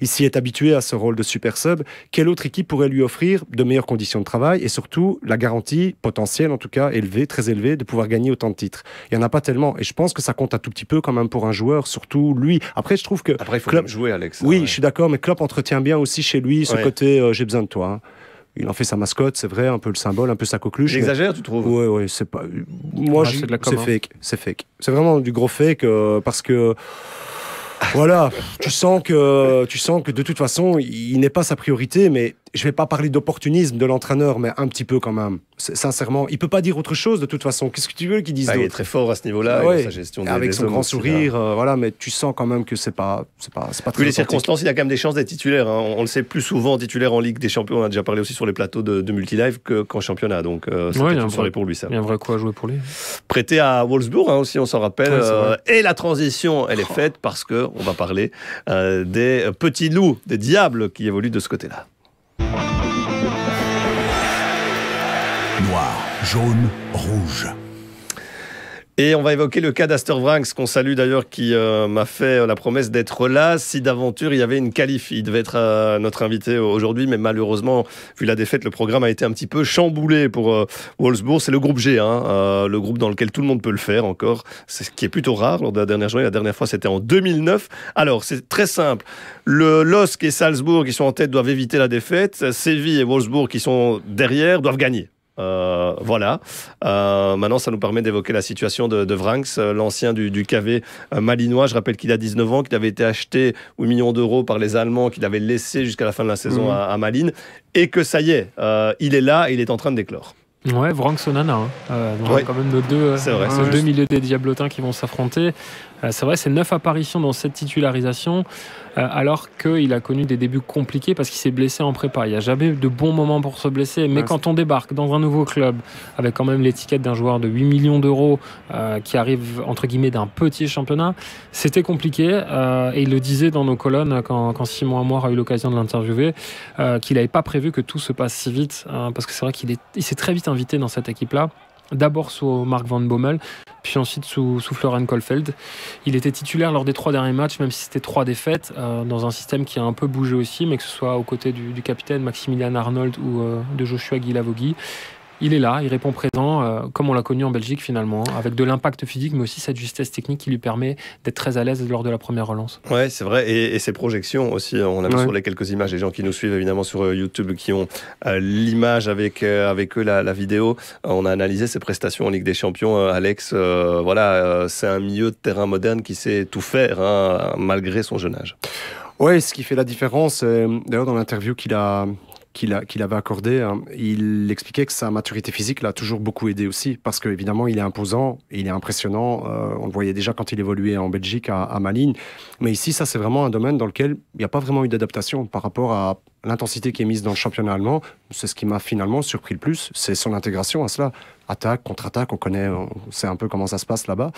il s'y est habitué à ce rôle de super sub. Quelle autre équipe pourrait lui offrir de meilleures conditions de travail et surtout la garantie potentielle, en tout cas élevée, très élevée, de pouvoir gagner autant de titres? Il n'y en a pas tellement. Et je pense que ça compte un tout petit peu quand même pour un joueur, surtout lui. Après, je trouve que. Après, il faut Klopp- jouer, Alex. Oui, Ouais. je suis d'accord, mais Klopp entretient bien aussi chez lui ce Ouais. côté euh, j'ai besoin de toi. hein. Il en fait sa mascotte, c'est vrai, un peu le symbole, un peu sa coqueluche. mais- J'exagère, tu trouves? Ouais, ouais, c'est pas. Moi, Ouais, c'est hein. fake, c'est fake. C'est vraiment du gros fake euh, parce que. Voilà, tu sens que tu sens que de toute façon, il n'est pas sa priorité, mais je vais pas parler d'opportunisme de l'entraîneur, mais un petit peu quand même. Sincèrement, il peut pas dire autre chose de toute façon. Qu'est-ce que tu veux qu'il dise Ah, il est très fort à ce niveau-là, ouais, sa gestion des, Avec des son grand sourire, euh, voilà, mais tu sens quand même que c'est pas, c'est pas, c'est pas très Vu les circonstances, il a quand même des chances d'être titulaire. hein. On, on le sait plus souvent titulaire en Ligue des Champions. On a déjà parlé aussi sur les plateaux de, de multilive que- qu'en championnat. Donc, euh, c'est Ouais, il y a peut-être un une soirée vrai- pour lui, ça. Il y a un vrai coup à jouer pour lui. Prêté à Wolfsburg hein, aussi, on s'en rappelle. Ouais. Euh, et la transition, elle est faite parce que on va parler euh, des petits loups, des diables qui évoluent de ce côté-là. Jaune, rouge. Et on va évoquer le cas d'Aster Vranks, qu'on salue d'ailleurs, qui euh, m'a fait la promesse d'être là si d'aventure il y avait une qualif. Il devait être euh, notre invité aujourd'hui, mais malheureusement, vu la défaite, le programme a été un petit peu chamboulé pour euh, Wolfsburg. C'est le groupe G, hein, euh, le groupe dans lequel tout le monde peut le faire encore. C'est ce qui est plutôt rare lors de la dernière journée. La dernière fois, c'était en 2009. Alors, c'est très simple. Le LOSC et Salzbourg, qui sont en tête, doivent éviter la défaite. Séville et Wolfsburg, qui sont derrière, doivent gagner. Euh, voilà. Euh, maintenant, ça nous permet d'évoquer la situation de, de Vranks, euh, l'ancien du, du KV malinois. Je rappelle qu'il a 19 ans, qu'il avait été acheté 8 millions d'euros par les Allemands, qu'il avait laissé jusqu'à la fin de la saison Mhm. à, à Malines, et que ça y est, euh, il est là, et il est en train de déclore. Ouais, Vrank Sonana. Hein. Euh, on a Ouais. quand même nos deux, euh, vrai, nos deux milieux des Diablotins qui vont s'affronter. Euh, c'est vrai, c'est neuf apparitions dans cette titularisation, euh, alors qu'il a connu des débuts compliqués parce qu'il s'est blessé en prépa. Il n'y a jamais de bon moment pour se blesser. Mais Ouais, quand on débarque dans un nouveau club, avec quand même l'étiquette d'un joueur de 8 millions d'euros euh, qui arrive, entre guillemets, d'un petit championnat, c'était compliqué. euh, et il le disait dans nos colonnes quand, quand Simon Amoir a eu l'occasion de l'interviewer, euh, qu'il n'avait pas prévu que tout se passe si vite. euh, parce que c'est vrai qu'il est- il s'est très vite invité dans cette équipe-là. D'abord sous Marc Van Bommel, puis ensuite sous, sous Florian Kohlfeld. Il était titulaire lors des trois derniers matchs, même si c'était trois défaites, euh, dans un système qui a un peu bougé aussi, mais que ce soit aux côtés du, du capitaine Maximilian Arnold ou euh, de Joshua Guilavogui. Il est là, il répond présent, euh, comme on l'a connu en Belgique finalement, hein, avec de l'impact physique, mais aussi cette justesse technique qui lui permet d'être très à l'aise lors de la première relance. Ouais, c'est vrai. Et, et ses projections aussi. hein. On a vu Ouais. sur les quelques images, les gens qui nous suivent évidemment sur euh, YouTube, qui ont euh, l'image avec, euh, avec eux, la, la vidéo. On a analysé ses prestations en Ligue des Champions. Euh, Alex, euh, voilà, euh, c'est un milieu de terrain moderne qui sait tout faire, hein, malgré son jeune âge. Ouais, ce qui fait la différence, d'ailleurs dans l'interview qu'il a qu'il avait accordé, hein, il expliquait que sa maturité physique l'a toujours beaucoup aidé aussi, parce qu'évidemment il est imposant, il est impressionnant, euh, on le voyait déjà quand il évoluait en Belgique à, à Malines, mais ici ça c'est vraiment un domaine dans lequel il n'y a pas vraiment eu d'adaptation par rapport à l'intensité qui est mise dans le championnat allemand, c'est ce qui m'a finalement surpris le plus, c'est son intégration à cela. Attaque, contre-attaque, on connaît, on sait un peu comment ça se passe là-bas.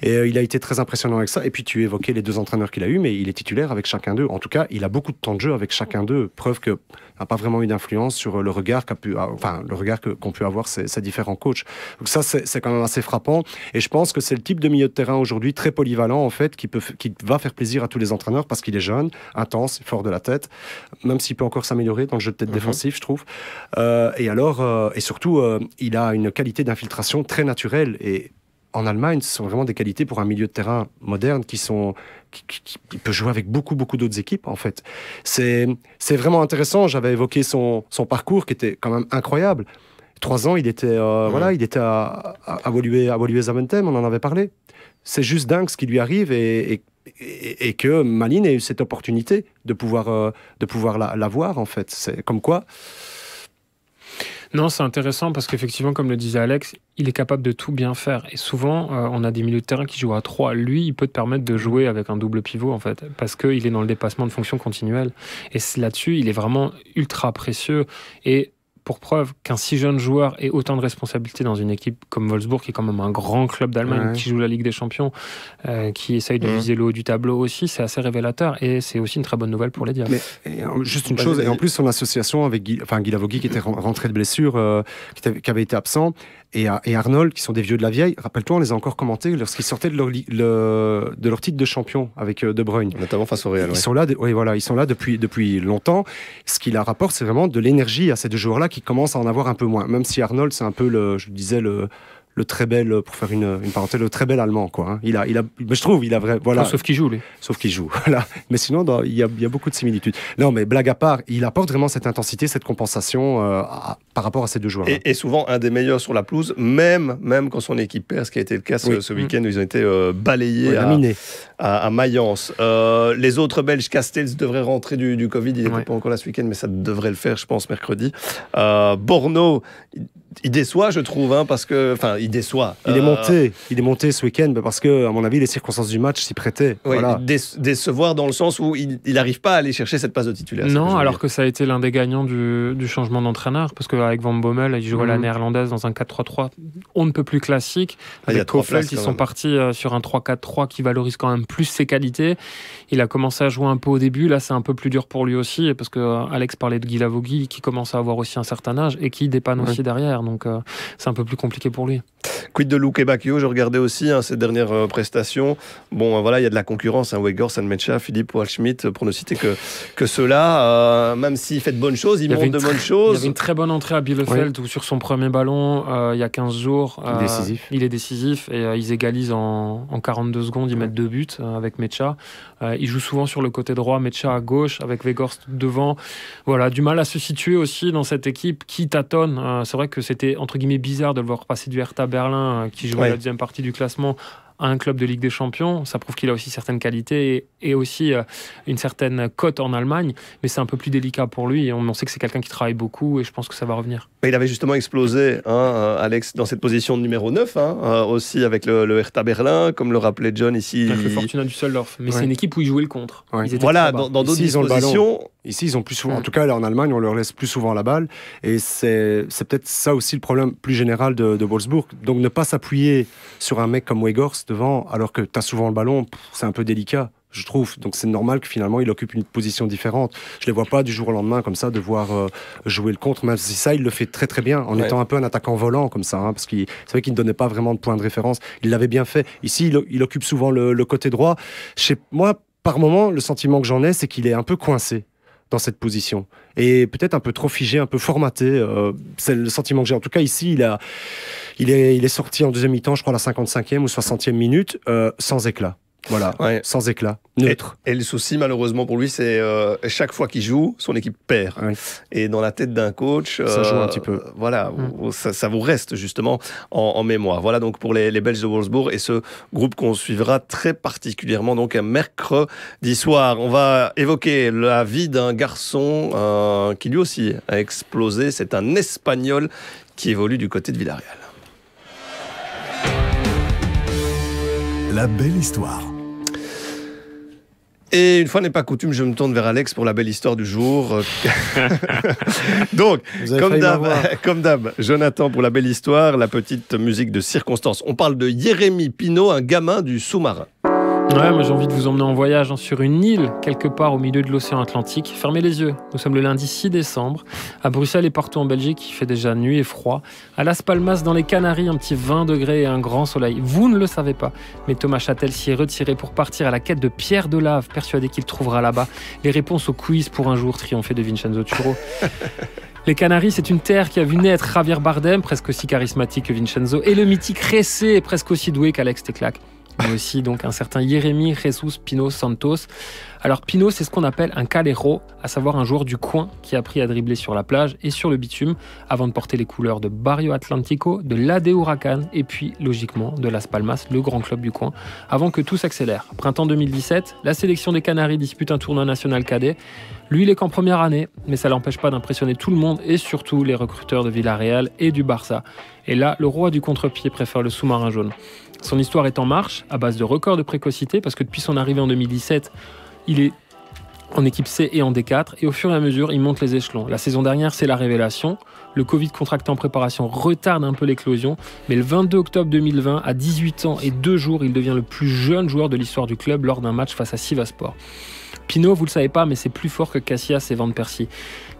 Et euh, il a été très impressionnant avec ça. Et puis tu évoquais les deux entraîneurs qu'il a eu, mais il est titulaire avec chacun d'eux. En tout cas, il a beaucoup de temps de jeu avec chacun d'eux. Preuve que n'a pas vraiment eu d'influence sur le regard qu'a pu, enfin le regard que- qu'ont pu avoir ces, ces différents coachs. Donc ça, c'est c'est quand même assez frappant. Et je pense que c'est le type de milieu de terrain aujourd'hui très polyvalent en fait, qui peut, qui va faire plaisir à tous les entraîneurs parce qu'il est jeune, intense, fort de la tête, même s'il peut encore s'améliorer dans le jeu de tête Mhm. défensif, je trouve. Euh, et alors, euh, et surtout, euh, il a une qualité d'infiltration très naturelle et en Allemagne, ce sont vraiment des qualités pour un milieu de terrain moderne qui sont qui, qui- qui peut jouer avec beaucoup beaucoup d'autres équipes en fait. C'est c'est vraiment intéressant. J'avais évoqué son son parcours qui était quand même incroyable. Trois ans, il était euh, voilà, il était à à, à Woluwe à Woluwe Zaventem, on en avait parlé. C'est juste dingue ce qui lui arrive et, et, et- et que Malines ait eu cette opportunité de pouvoir euh, de pouvoir la, la voir en fait. C'est comme quoi. Non, c'est intéressant parce qu'effectivement, comme le disait Alex, il est capable de tout bien faire. Et souvent, euh, on a des milieux de terrain qui jouent à 3. Lui, il peut te permettre de jouer avec un double pivot, en fait, parce qu'il est dans le dépassement de fonction continuelle. Et là-dessus, il est vraiment ultra précieux. Et pour preuve qu'un si jeune joueur ait autant de responsabilités dans une équipe comme Wolfsburg, qui est quand même un grand club d'Allemagne, qui joue la Ligue des Champions, euh, qui essaye de mmh. viser le haut du tableau aussi, c'est assez révélateur et c'est aussi une très bonne nouvelle pour les Diables. Mais juste une chose, et en plus son association avec Guy, enfin, Guy Lavogui qui était rentré de blessure, euh, qui, avait été absent, et, et, Arnold, qui sont des vieux de la vieille, rappelle-toi, on les a encore commentés lorsqu'ils sortaient de leur, de leur titre de champion avec De Bruyne. Notamment face au Real. Ils, sont là, oui, voilà, ils sont là depuis, depuis longtemps. Ce qui leur rapporte, c'est vraiment de l'énergie à ces deux joueurs-là qui commencent à en avoir un peu moins. Même si Arnold, c'est un peu, le, je disais, le, le très bel, pour faire une, une parenthèse, le très bel allemand, quoi. Hein. Il a, il a, mais je trouve, il a vrai, voilà. sauf qu'il joue, lui. Sauf qu'il joue, [LAUGHS] voilà. Mais sinon, il, y a, il y, a, beaucoup de similitudes. Non, mais blague à part, il apporte vraiment cette intensité, cette compensation euh, par rapport à ces deux joueurs. Et, et, souvent un des meilleurs sur la pelouse, même, même quand son équipe perd, ce qui a été le cas ce, week-end où ils ont été euh, balayés à, à, à, Mayence. Euh, les autres Belges, Castells devraient rentrer du, du Covid. Il n'était pas encore là ce week-end, mais ça devrait le faire, je pense, mercredi. Borno, il déçoit, je trouve, hein, parce que, enfin, il déçoit. Il est monté, il est monté ce week-end parce que, à mon avis, les circonstances du match s'y prêtaient. voilà. décevoir dans le sens où il n'arrive pas à aller chercher cette passe de titulaire. Non, alors que ça a été l'un des gagnants du, changement d'entraîneur, parce qu'avec Van Bommel, il jouait la mhm. néerlandaise dans un 4-3-3, on ne peut plus classique. Ah, avec Kofeld, ils sont partis euh, sur un 3-4-3 qui valorise quand même plus ses qualités. Il a commencé à jouer un peu au début, là c'est un peu plus dur pour lui aussi, parce que euh, Alex parlait de Guy Lavogui, qui commence à avoir aussi un certain âge et qui dépanne aussi derrière donc euh, c'est un peu plus compliqué pour lui. Quid de Luke Bacchio? Je regardais aussi hein, ces dernières euh, prestations. Bon, euh, voilà, il y a de la concurrence. Hein, Weghorst, Sanmecha, Philippe Walschmidt, pour ne citer que, que ceux-là. même s'il fait de bonnes choses, il, montre de bonnes choses. Il y avait une très bonne entrée à Bielefeld où sur son premier ballon, il y a 15 jours, il est décisif, il est décisif et ils égalisent en, en, 42 secondes. Ils mettent deux buts avec Mecha. Il joue souvent sur le côté droit, Mecha à gauche avec Weghorst devant. Voilà, du mal à se situer aussi dans cette équipe qui tâtonne. c'est vrai que c'était entre guillemets bizarre de le voir passer du Hertha Berlin, euh, qui jouait la deuxième partie du classement, à un club de Ligue des Champions. Ça prouve qu'il a aussi certaines qualités et, aussi euh, une certaine cote en Allemagne, mais c'est un peu plus délicat pour lui. on, on sait que c'est quelqu'un qui travaille beaucoup et je pense que ça va revenir. Il avait justement explosé, hein, euh, Alex, dans cette position de numéro 9, hein, aussi avec le, Hertha Berlin, comme le rappelait John ici. Avec le Fortuna Düsseldorf. Mais c'est une équipe où il jouait le contre. Voilà, dans d'autres dispositions. Ici, ils ont plus souvent, en tout cas, en Allemagne, on leur laisse plus souvent la balle. Et c'est peut-être ça aussi le problème plus général de, de Wolfsburg. Donc, ne pas s'appuyer sur un mec comme Weghorst devant, alors que tu as souvent le ballon, c'est un peu délicat je trouve. Donc c'est normal que finalement il occupe une position différente. Je ne les vois pas du jour au lendemain comme ça devoir euh, jouer le contre, même si ça il le fait très très bien en étant un peu un attaquant volant comme ça, hein, parce qu'il c'est vrai qu'il ne donnait pas vraiment de point de référence. Il l'avait bien fait. Ici il, occupe souvent le, le, côté droit. Chez moi, par moment, le sentiment que j'en ai, c'est qu'il est un peu coincé dans cette position. Et peut-être un peu trop figé, un peu formaté. Euh, c'est le sentiment que j'ai. En tout cas, ici, il, a, il, est, il est sorti en deuxième mi-temps, je crois, la 55e ou 60e minute, euh, sans éclat. Voilà, sans éclat, neutre. Et, le souci, malheureusement pour lui, c'est euh, chaque fois qu'il joue, son équipe perd. Et dans la tête d'un coach, ça joue un petit peu. Voilà, mm. ça, vous reste justement en, mémoire. Voilà donc pour les, les Belges de Wolfsburg et ce groupe qu'on suivra très particulièrement donc un mercredi soir. On va évoquer la vie d'un garçon euh, qui lui aussi a explosé. C'est un Espagnol qui évolue du côté de Villarreal. La belle histoire. Et une fois n'est pas coutume, je me tourne vers Alex pour la belle histoire du jour. [LAUGHS] [LAUGHS] Donc, comme d'hab, [LAUGHS] comme d'hab, Jonathan pour la belle histoire, la petite musique de circonstance. On parle de Jérémy Pinault, un gamin du sous-marin. Ouais, moi j'ai envie de vous emmener en voyage hein, sur une île, quelque part au milieu de l'océan Atlantique. Fermez les yeux. Nous sommes le lundi 6 décembre. À Bruxelles et partout en Belgique, il fait déjà nuit et froid. À Las Palmas, dans les Canaries, un petit 20 degrés et un grand soleil. Vous ne le savez pas, mais Thomas Châtel s'y est retiré pour partir à la quête de Pierre de Lave, persuadé qu'il trouvera là-bas les réponses au quiz pour un jour triompher de Vincenzo Turo. [LAUGHS] Les Canaries, c'est une terre qui a vu naître Javier Bardem, presque aussi charismatique que Vincenzo, et le mythique Ressé, presque aussi doué qu'Alex Teclac mais aussi donc un certain Jérémy Jesus Pino Santos. Alors Pino, c'est ce qu'on appelle un calero, à savoir un joueur du coin qui a appris à dribbler sur la plage et sur le bitume avant de porter les couleurs de Barrio Atlantico, de l'AD Huracan et puis logiquement de Las Palmas, le grand club du coin, avant que tout s'accélère. Printemps 2017, la sélection des Canaries dispute un tournoi national cadet. Lui, il est qu'en première année, mais ça l'empêche pas d'impressionner tout le monde et surtout les recruteurs de Villarreal et du Barça. Et là, le roi du contre-pied préfère le sous-marin jaune. Son histoire est en marche, à base de records de précocité, parce que depuis son arrivée en 2017, il est en équipe C et en D4, et au fur et à mesure, il monte les échelons. La saison dernière, c'est la révélation. Le Covid contracté en préparation retarde un peu l'éclosion, mais le 22 octobre 2020, à 18 ans et 2 jours, il devient le plus jeune joueur de l'histoire du club lors d'un match face à Sivaspor. Pinot, vous le savez pas, mais c'est plus fort que Cassias et Van Persie.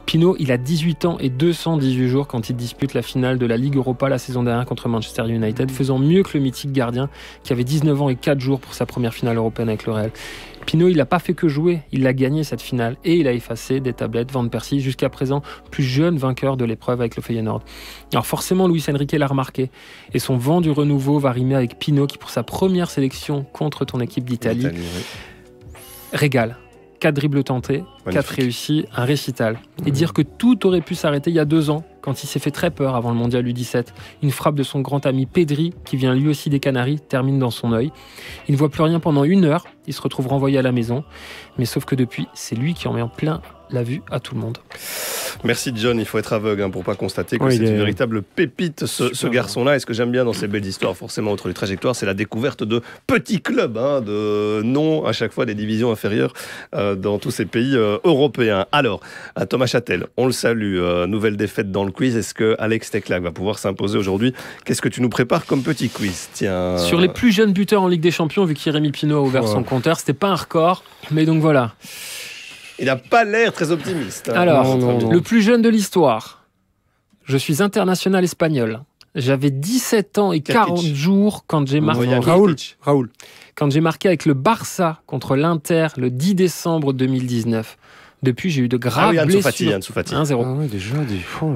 Pinot, il a 18 ans et 218 jours quand il dispute la finale de la Ligue Europa la saison dernière contre Manchester United, faisant mieux que le mythique gardien qui avait 19 ans et 4 jours pour sa première finale européenne avec le Real. Pinot, il n'a pas fait que jouer, il a gagné cette finale et il a effacé des tablettes Van Persie, jusqu'à présent plus jeune vainqueur de l'épreuve avec le Feyenoord. Alors forcément, Luis Enrique l'a remarqué et son vent du renouveau va rimer avec Pinot qui, pour sa première sélection contre ton équipe d'Italie, régale. 4 dribbles tentés, 4 réussis, un récital. Et dire que tout aurait pu s'arrêter il y a deux ans, quand il s'est fait très peur avant le mondial U17. Une frappe de son grand ami Pedri, qui vient lui aussi des Canaries, termine dans son œil. Il ne voit plus rien pendant une heure, il se retrouve renvoyé à la maison. Mais sauf que depuis, c'est lui qui en met en plein la vue à tout le monde. Merci John, il faut être aveugle hein, pour pas constater que c'est une véritable pépite ce, garçon-là. Et ce que j'aime bien dans ces belles histoires, forcément outre les trajectoires, c'est la découverte de petits clubs, hein, de noms à chaque fois des divisions inférieures euh, dans tous ces pays euh, européens. Alors, à Thomas Châtel, on le salue, euh, nouvelle défaite dans le quiz. Est-ce que Alex Teclac va pouvoir s'imposer aujourd'hui? Qu'est-ce que tu nous prépares comme petit quiz? Tiens. Sur les plus jeunes buteurs en Ligue des Champions, vu qu'Irémi Pinot a ouvert son compteur, c'était pas un record, mais donc voilà. Il n'a pas l'air très optimiste. Hein. Alors, le plus jeune de l'histoire. Je suis international espagnol. J'avais 17 ans et 40 jours quand j'ai marqué. Raoul. Raoul. Quand j'ai marqué avec le Barça contre l'Inter le 10 décembre 2019. Depuis, j'ai eu de graves ah blessures. 1-0. Ah déjà, oh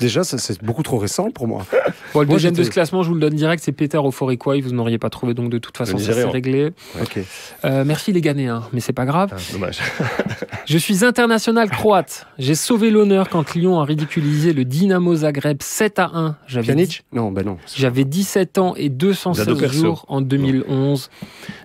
déjà c'est beaucoup trop récent pour moi. le deuxième de ce classement, je vous le donne direct, c'est Peter Oforikoi. Vous n'auriez pas trouvé, donc de toute façon, ça s'est réglé. Euh, merci les Ghanéens, mais c'est pas grave. Ah, dommage. [LAUGHS] [LAUGHS] je suis international croate. J'ai sauvé l'honneur quand Lyon a ridiculisé le Dynamo Zagreb 7 à 1. J'avais Non, ben non. J'avais 17 ans et 216 jours en 2011.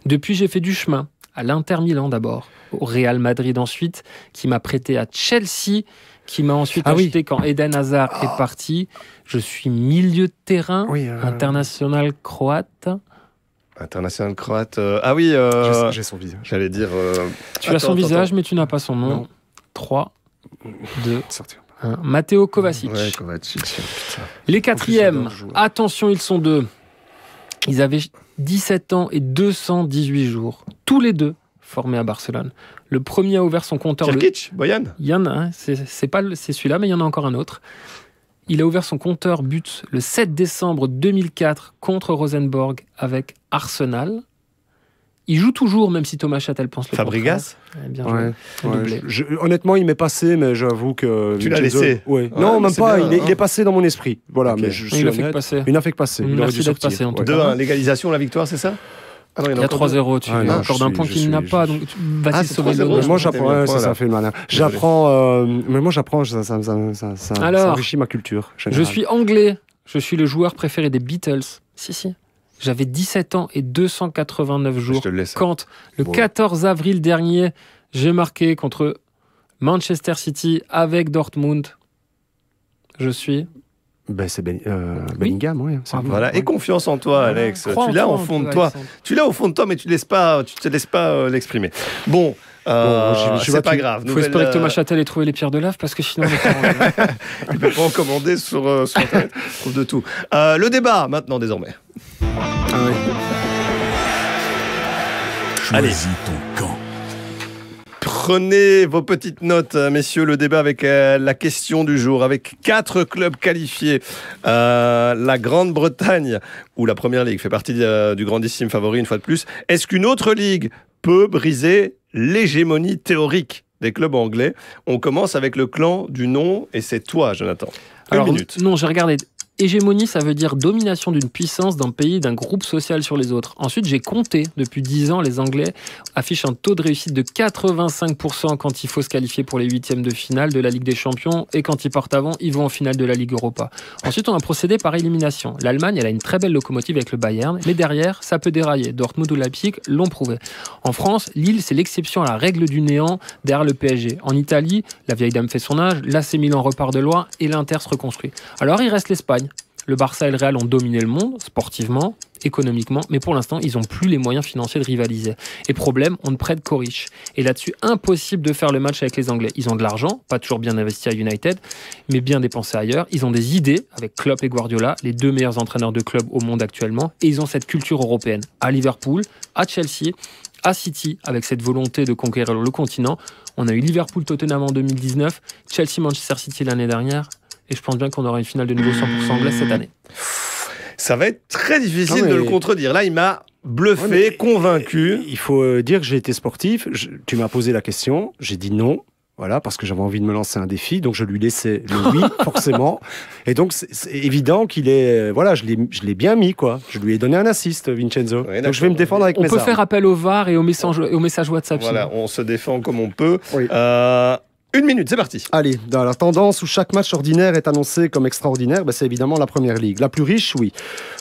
Depuis, j'ai fait du chemin à l'Inter Milan d'abord, au Real Madrid ensuite, qui m'a prêté à Chelsea, qui m'a ensuite ah acheté quand Eden Hazard est parti. Je suis milieu de terrain, euh, international croate. International croate. Euh, ah oui, euh, j'ai son visage. J'allais dire. tu as son visage, mais tu n'as pas son nom. 3, 2, 1. Matteo Kovacic. Les quatrièmes, attention, ils sont deux. Ils avaient 17 ans et 218 jours, tous les deux formés à Barcelone. Le premier a ouvert son compteur. Kirkic, Boyan Il y en a, hein, c'est pas c'est celui-là, mais il y en a encore un autre. Il a ouvert son compteur but le 7 décembre 2004 contre Rosenborg avec Arsenal. Il joue toujours, même si Thomas Châtel pense le Fabregas Bien honnêtement, il m'est passé, mais j'avoue que. Tu l'as laissé Non, même pas. il, est, il, est, passé dans mon esprit. Voilà, mais je il a fait passer. Il a fait passer. Il Merci d'être passé en tout cas. 2 légalisation, la victoire, c'est ça? Ah non, il y a, 3-0, tu ah, encore d'un point qu'il n'a pas, donc vas-y sauver le Moi j'apprends, ça, ça fait mal. J'apprends, euh, mais moi j'apprends, ça, ça, ça, ça, enrichit ma culture. Je suis anglais, je suis le joueur préféré des Beatles. Si, si. J'avais 17 ans et 289 jours quand, le 14 avril dernier, j'ai marqué contre Manchester City avec Dortmund. Je suis ben, c'est euh, Bellingham, oui. voilà, et confiance en toi, Alex. tu l'as au fond de toi. Tu l'as au fond de toi, mais tu ne laisses pas, tu te laisses pas euh, l'exprimer. Bon. Euh, c'est pas grave. Il faut espérer que Thomas Châtel ait trouvé les pierres de lave parce que sinon. [LAUGHS] Il peut pas en commander sur, sur Internet. [LAUGHS] trouve de tout. le débat maintenant désormais. Ah oui. Choisis ton camp. Prenez vos petites notes, euh, messieurs, le débat avec euh, la question du jour, avec quatre clubs qualifiés. Euh, la Grande-Bretagne, où la Première Ligue fait partie du grandissime favori une fois de plus. Est-ce qu'une autre ligue peut briser l'hégémonie théorique des clubs anglais? On commence avec le clan du nom, et c'est toi, Jonathan. Une minute. Non, j'ai regardé Hégémonie, ça veut dire domination d'une puissance, d'un pays, d'un groupe social sur les autres. Ensuite, j'ai compté, depuis 10 ans, les Anglais affichent un taux de réussite de 85% quand il faut se qualifier pour les huitièmes de finale de la Ligue des Champions et quand ils partent avant, ils vont en finale de la Ligue Europa. Ensuite, on a procédé par élimination. L'Allemagne, elle a une très belle locomotive avec le Bayern, mais derrière, ça peut dérailler. Dortmund ou Leipzig l'ont prouvé. En France, Lille, c'est l'exception à la règle du néant derrière le PSG. En Italie, la vieille dame fait son âge, l'AC Milan repart de loin et l'Inter se reconstruit. Alors, il reste l'Espagne Le Barça et le Real ont dominé le monde, sportivement, économiquement, mais pour l'instant, ils n'ont plus les moyens financiers de rivaliser. Et problème, on ne prête qu'aux riches. Et là-dessus, impossible de faire le match avec les Anglais. Ils ont de l'argent, pas toujours bien investi à United, mais bien dépensé ailleurs. Ils ont des idées avec Klopp et Guardiola, les deux meilleurs entraîneurs de club au monde actuellement, et ils ont cette culture européenne. À Liverpool, à Chelsea, à City, avec cette volonté de conquérir le continent. On a eu Liverpool-Tottenham en 2019, Chelsea-Manchester City l'année dernière, et je pense bien qu'on aura une finale de nouveau 100% anglaise cette année. Ça va être très difficile Non, mais- de le contredire. Là, il m'a bluffé, Ouais, mais- convaincu. Il faut euh, dire que j'ai été sportif. Je- tu m'as posé la question, j'ai dit non. Voilà, parce que j'avais envie de me lancer un défi, donc je lui laissais le [LAUGHS] oui, forcément. Et donc, c'est évident qu'il est. euh, Voilà, je l'ai je l'ai bien mis, quoi. Je lui ai donné un assist, Vincenzo. Oui, donc, je vais me défendre avec On mes peut armes. faire appel au VAR et au message, au message WhatsApp. Voilà, sinon. on se défend comme on peut. Oui. Euh, une minute, c'est parti. Allez, dans la tendance où chaque match ordinaire est annoncé comme extraordinaire, ben, c'est évidemment la première ligue. La plus riche, oui.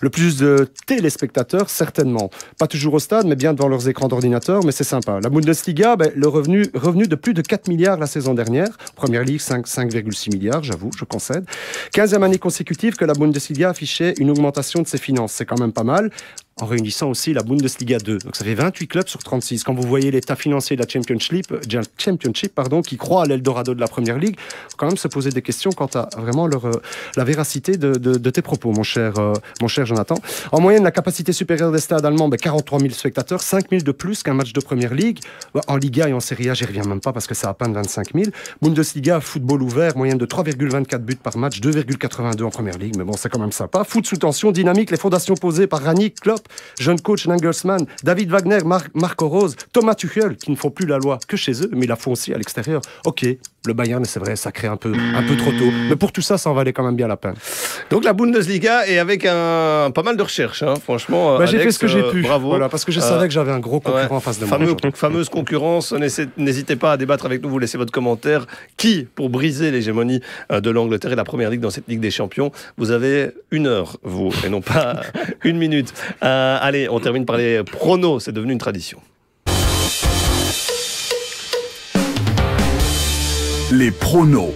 Le plus de téléspectateurs, certainement. Pas toujours au stade, mais bien devant leurs écrans d'ordinateur, mais c'est sympa. La Bundesliga, ben, le revenu, revenu de plus de 4 milliards la saison dernière. Première ligue, 5 5,6 milliards, j'avoue, je concède. 15e année consécutive que la Bundesliga affichait une augmentation de ses finances. C'est quand même pas mal. En réunissant aussi la Bundesliga 2. Donc ça fait 28 clubs sur 36. Quand vous voyez l'état financier de la Championship, euh, Championship pardon, qui croit à l'Eldorado de la Première Ligue, faut quand même se poser des questions quant à vraiment leur, euh, la véracité de, de- de tes propos, mon cher, euh, mon cher Jonathan. En moyenne, la capacité supérieure des stades allemands, ben, 43 000 spectateurs, 5 000 de plus qu'un match de Première Ligue. Ben, En Liga et en Serie A, j'y reviens même pas parce que c'est à peine 25 000. Bundesliga, football ouvert, moyenne de 3,24 buts par match, 2,82 en Première Ligue, mais bon, c'est quand même sympa. Foot sous tension, dynamique, les fondations posées par Ranić, Klopp, jeune coach Nagelsmann, David Wagner, Mar- Marco Rose, Thomas Tuchel, qui ne font plus la loi que chez eux, mais la font aussi à l'extérieur. Ok, le Bayern, c'est vrai, ça crée un peu, un peu trop tôt. Mais pour tout ça, ça en valait quand même bien la peine. Donc la Bundesliga et avec un pas mal de recherches, hein, franchement. Bah, j'ai fait ce que j'ai euh, pu. Bravo. Voilà, parce que je Euh, savais que j'avais un gros concurrent Ouais. en face de moi. Fameux- fameuse concurrence, n'hésitez- n'hésitez pas à débattre avec nous, vous laissez votre commentaire. Qui, pour briser l'hégémonie euh, de l'Angleterre et la Première Ligue dans cette Ligue des Champions? Vous avez une heure, vous, et non pas [LAUGHS] une minute. Euh, allez, on termine par les pronos, c'est devenu une tradition. Les pronos.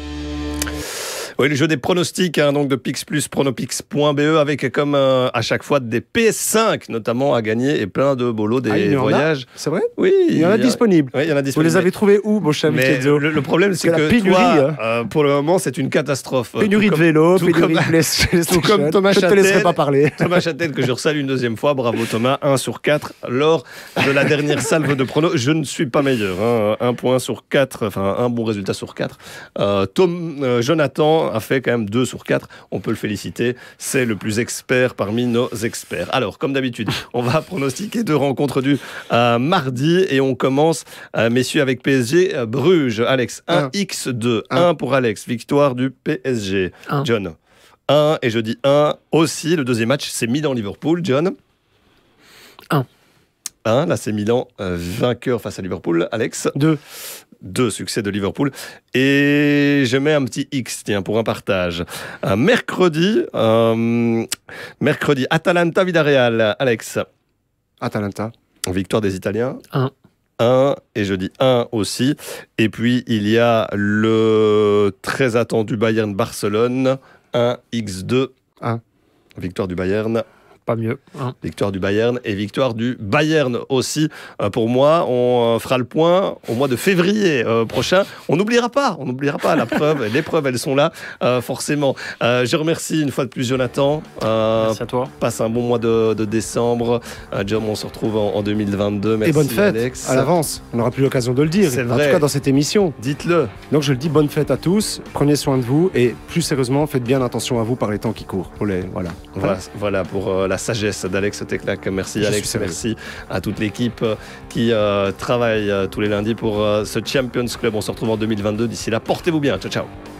Oui, le jeu des pronostics, hein, donc de Pix Plus, pronopix.be, avec comme euh, à chaque fois des PS5 notamment à gagner et plein de bolos, des Ah, il y voyages. C'est vrai? Oui, Il y en a disponibles. Oui, il y en a Vous les avez trouvés où, mon cher le, le problème, c'est que que, la pénurie, toi, hein. euh, pour le moment, c'est une catastrophe. Pénurie Tout de comme- vélo, tout pénurie comme- de PlayStation. tout comme Thomas Je ne te laisserai Châtel. pas parler. [LAUGHS] Thomas Châtel, que je ressalue une deuxième fois. Bravo Thomas, 1 sur 4 lors de la dernière [LAUGHS] salve de pronos. Je ne suis pas meilleur. Hein. Un point sur 4, enfin un bon résultat sur 4. Euh, Tom, euh, Jonathan a fait quand même 2 sur 4. On peut le féliciter. C'est le plus expert parmi nos experts. Alors, comme d'habitude, [LAUGHS] on va pronostiquer deux rencontres du euh, mardi et on commence, euh, messieurs, avec PSG euh, Bruges. Alex, 1 Un. X2. Un. 1 pour Alex, victoire du PSG. Un. John. 1 et je dis 1 aussi. Le deuxième match, c'est Milan-Liverpool. John Un. 1. Là, c'est Milan euh, vainqueur face à Liverpool. Alex Deux. 2 succès de Liverpool. Et je mets un petit X, tiens, pour un partage. Un mercredi, euh, mercredi, Atalanta-Villarreal. Alex, Atalanta. victoire des Italiens. Un. 1 et je dis 1 aussi. Et puis il y a le très attendu Bayern-Barcelone. 1 X2. Un. Victoire du Bayern. Pas mieux. hein. Victoire du Bayern et victoire du Bayern aussi. Euh, pour moi, on euh, fera le point au mois de février euh, prochain. On n'oubliera pas, on n'oubliera pas la preuve. [LAUGHS] Les preuves, elles sont là, euh, forcément. Euh, je remercie une fois de plus Jonathan. Euh, Merci à toi. passe un bon mois de, de décembre. Euh, John, on se retrouve en, en 2022. Merci Et bonne fête Alex. à l'avance. On n'aura plus l'occasion de le dire. C'est En vrai. tout cas, dans cette émission. Dites-le. Donc, je le dis, bonne fête à tous. Prenez soin de vous. Et plus sérieusement, faites bien attention à vous par les temps qui courent. Pour les, voilà. Voilà, voilà pour euh, la sagesse d'Alex Teclac. Merci Je Alex, merci à toute l'équipe qui euh, travaille euh, tous les lundis pour euh, ce Champions Club. On se retrouve en 2022. D'ici là, portez-vous bien. Ciao, ciao.